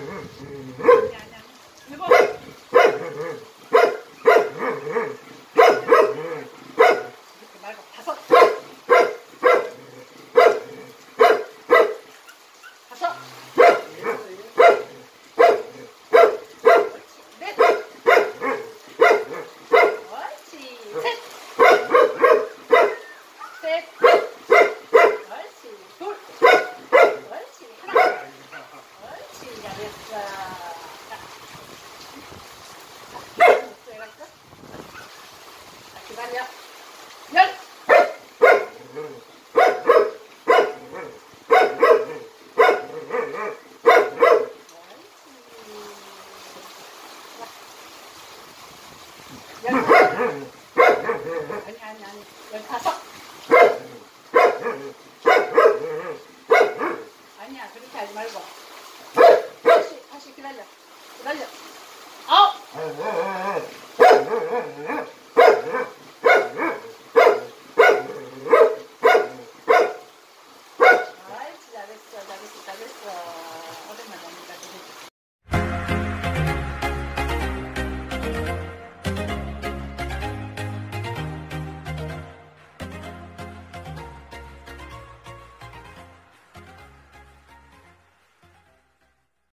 아니 아니 아니. 일곱. 이렇게 말고 다섯. 다섯. 넷. 옳지. 셋. 셋. 옳지. 둘. 옳지. 하나. 옳지. 잘했어. 자. 자, 들어갈까? 아니야 그렇게 하지 말고. 다시 다시 기다려. 기다려. 아홉.